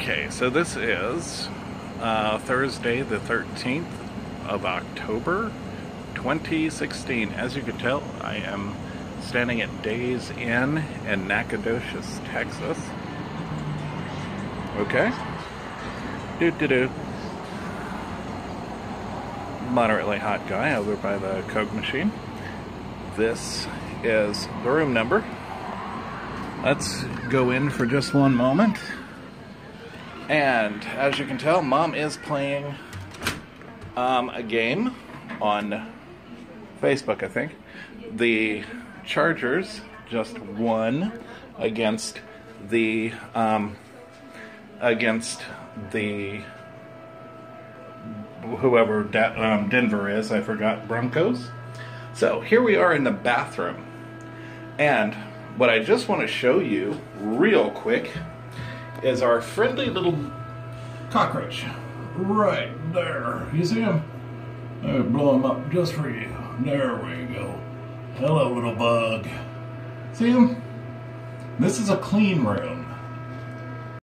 Okay, so this is uh, Thursday the 13th of October 2016. As you can tell, I am standing at Days Inn in Nacogdoches, Texas. Okay. Do do do. Moderately hot guy over by the Coke machine. This is the room number. Let's go in for just one moment. And as you can tell, mom is playing um, a game on Facebook, I think. The Chargers just won against the um, against the whoever um, Denver is. I forgot Broncos. So here we are in the bathroom, and what I just want to show you real quick is our friendly little cockroach. Right there. You see him? I blow him up just for you. There we go. Hello, little bug. See him? This is a clean room.